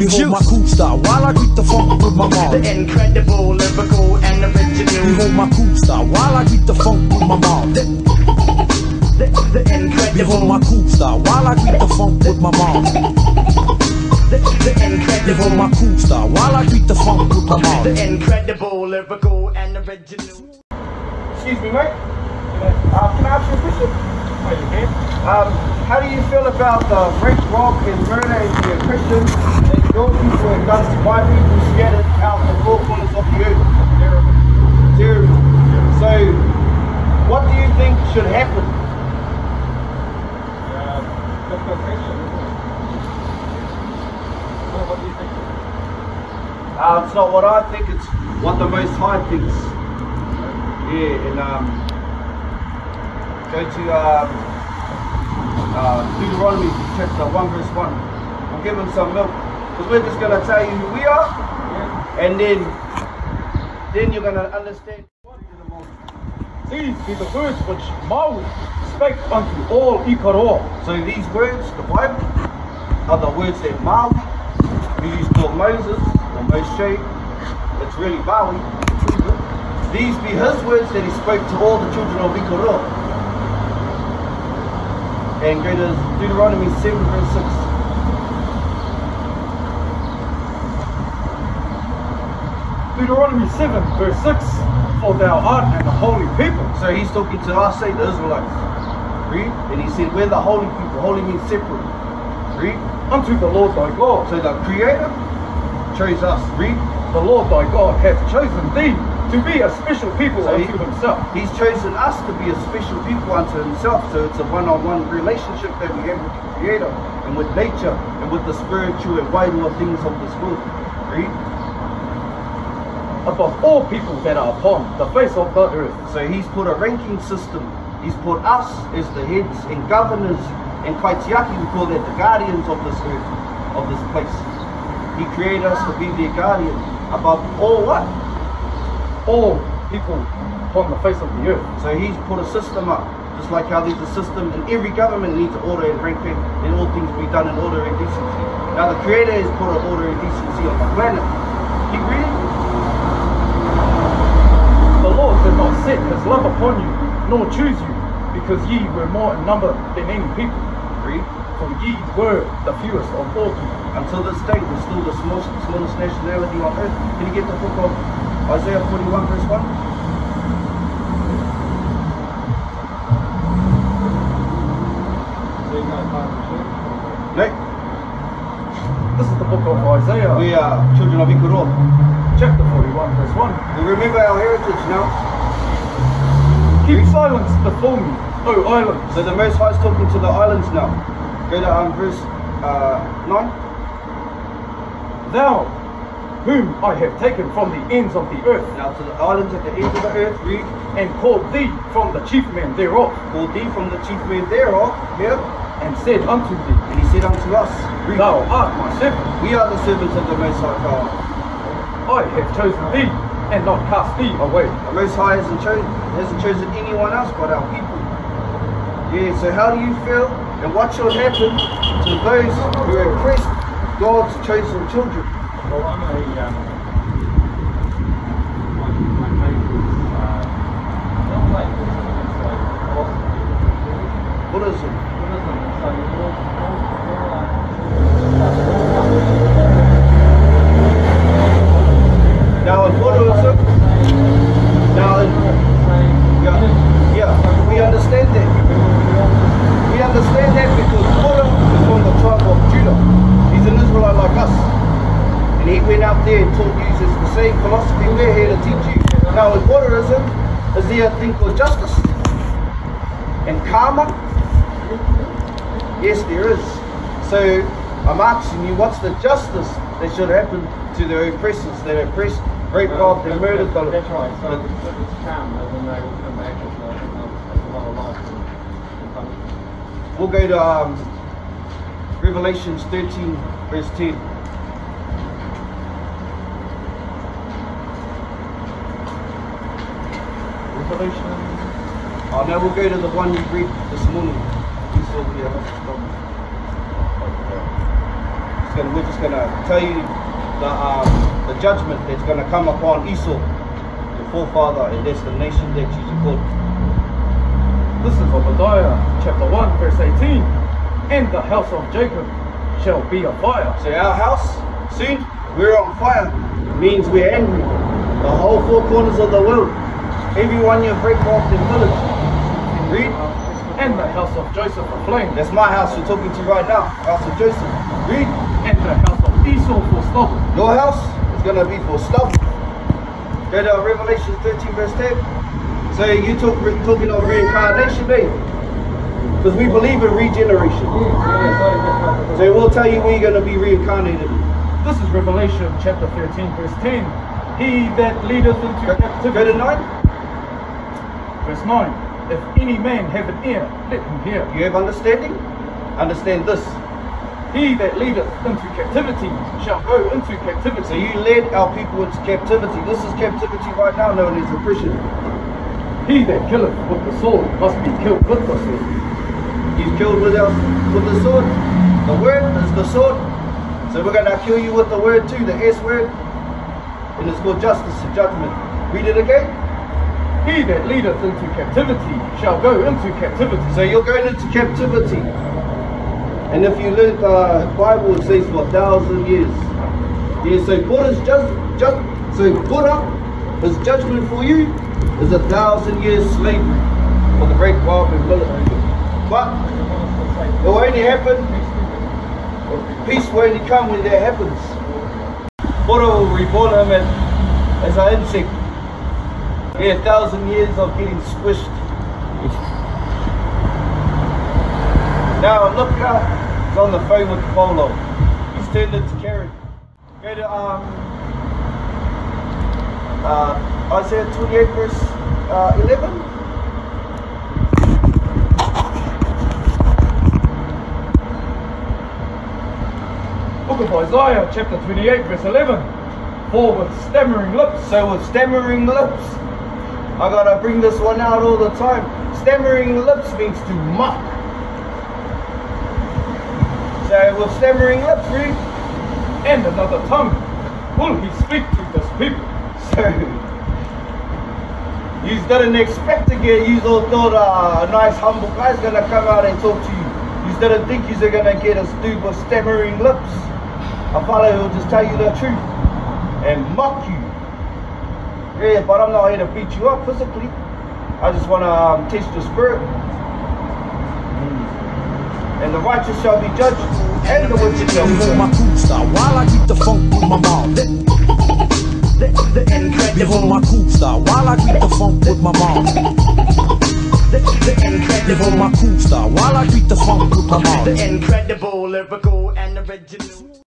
Behold my cool style while I greet the funk with my mom. The incredible, lyrical, and original. Behold my cool style while I greet the funk with my mom. The, the incredible. Behold my cool style while I greet the funk with my mom. The, the incredible. Behold my cool style while I greet the funk with my mom. The incredible, lyrical, and original. Excuse me, mate. Uh, can I ask you a question? Oh, you can? Um, how do you feel about the rape, rob, and murder and the oppression that your people done to my people scattered out the four corners of the earth? Terrible. Terrible. So, what do you think should happen? Well, what do you think? Uh, it's not what I think, it's what the Most High thinks. Yeah, and um, go to um, uh, Deuteronomy chapter 1 verse 1. We'll give him some milk. Because we're just going to tell you who we are, Yeah. and then then you're going to understand. These be the words which Maui spake unto all Ikaroa. So these words, the Bible, are the words that Maui, used call Moses, or Moshe, it's really Maui, these be his words that he spoke to all the children of Ikaroa. And go to Deuteronomy 7 verse 6. Deuteronomy 7, verse 6. For thou art an holy people. So he's talking to us, say the Israelites. Read. And he said, we're the holy people. Holy means separate. Read. Unto the Lord thy God. So the Creator chose us. Read. The Lord thy God hath chosen thee to be a special people So he- unto himself. He's chosen us to be a special people unto himself. So it's a one-on-one relationship that we have with the Creator and with nature and with the spiritual and vital things of this world. Read. Above all people that are upon the face of the earth. So he's put a ranking system. He's put us as the heads and governors and Kaitiaki, we call that the guardians of this earth, of this place. He created us to be their guardian above all what? All people upon the face of the earth. So he's put a system up, just like how there's a system in every government needs to order and ranking, and all things be done in order and decency. Now the Creator has put an order and decency on the planet. Keep reading. The Lord did not set his love upon you, nor choose you, because ye were more in number than any people. Read. For ye were the fewest of all people. Until this day, we're still the smallest, smallest nationality on earth. Can you get the book of Isaiah 41 verse 1? So you guys find the This is the book of Isaiah, we are children of Ikuroa. chapter 41, verse 1. We remember our heritage now. Keep silence before me, O islands. So the Most High is talking to the islands now. Go to um, verse uh, 9. Thou, whom I have taken from the ends of the earth, Now to the islands at the end of the earth, read. and called thee from the chief men thereof, Called thee from the chief men thereof, here. and said unto thee, And he said unto us, read. Thou art my servant. We are the servants of the Most High God. I have chosen thee, and not cast thee away. The Most High hasn't chosen, hasn't chosen anyone else but our people. Yeah, so how do you feel? And what should happen to those who oppress God's chosen children? Well, I'm a, um, my, my faith is, uh, not faith, it's, it's like philosophy. Buddhism. Buddhism, so all, all, all, Now in Buddhism, now in, yeah, yeah, we understand that. We understand that because Buddha is from the tribe of Judah. He's an Israelite like us. And he went out there and taught you just the same philosophy we're here to teach you. Now in Buddhism, is there a thing called justice? And karma? Yes, there is. So I'm asking you, what's the justice that should happen to the oppressors that oppress, rape, robbed, and murdered the That's right, so the- if it's calm, then they will come back and a lot of life and and punishment. We'll go to um, Revelations 13, verse 10. Revelation, Oh, now we'll go to the one you read this morning. You saw the, uh, gonna we're just gonna tell you the um, the judgment that's gonna come upon Esau, your forefather and destination that you called. This is Obadiah chapter 1 verse 18. And the house of Jacob shall be a fire. So our house soon we're on fire means we're angry. The whole four corners of the world, everyone you break off in village. Read. And the house of Joseph a flame. That's my house you're talking to right now, house of Joseph. Read. And the house of Esau for stubble. Your house is gonna be for stubble. Go to Revelation 13 verse 10. So you talk, talking of reincarnation, mate. Because we believe in regeneration. So we'll tell you where you're gonna be reincarnated. This is Revelation chapter 13 verse 10. He that leadeth into Go, go to captivity. 9. Verse 9. If any man have an ear, let him hear. You have understanding? Understand this. He that leadeth into captivity shall go into captivity. So you led our people into captivity. This is captivity right now known as oppression. He that killeth with the sword must be killed with the sword. He's killed with, our, with the sword. The word is the sword. So we're going to kill you with the word too, the S word. And it's called justice and judgment. Read it again. He that leadeth into captivity shall go into captivity. So you're going into captivity. And if you learn the uh, Bible, it says for a thousand years. Yeah, so Buddha's just, just so Buddha, his judgment for you is a thousand years slavery for the great wild military. But it will only happen, peace will only come when that happens. Buddha will reborn him as, as an insect. Yeah, a thousand years of getting squished. Now look he's on the phone with Polo. He's turned into Karen. Go to um uh Isaiah 28 verse uh, 11. Book of Isaiah, chapter 28, verse 11. For with stammering lips, So with stammering lips, I gotta bring this one out all the time. Stammering lips means to mock. So with stammering lips, read. and another tongue, will he speak to this people. So you didn't expect to get you all thought uh, a nice humble guy's gonna come out and talk to you. You didn't think you're gonna get a stupid stammering lips. A fellow who'll just tell you the truth and mock you. Yeah, but I'm not here to beat you up physically. I just wanna um, test your spirit. And the righteous shall be judged, and the wicked shall be Behold my cool style while I greet the funk with my mom. The, the Behold incredible, my cool style while I greet the funk with my mom. the, the incredible, my cool style while I greet the funk with my mom. the incredible, lyrical.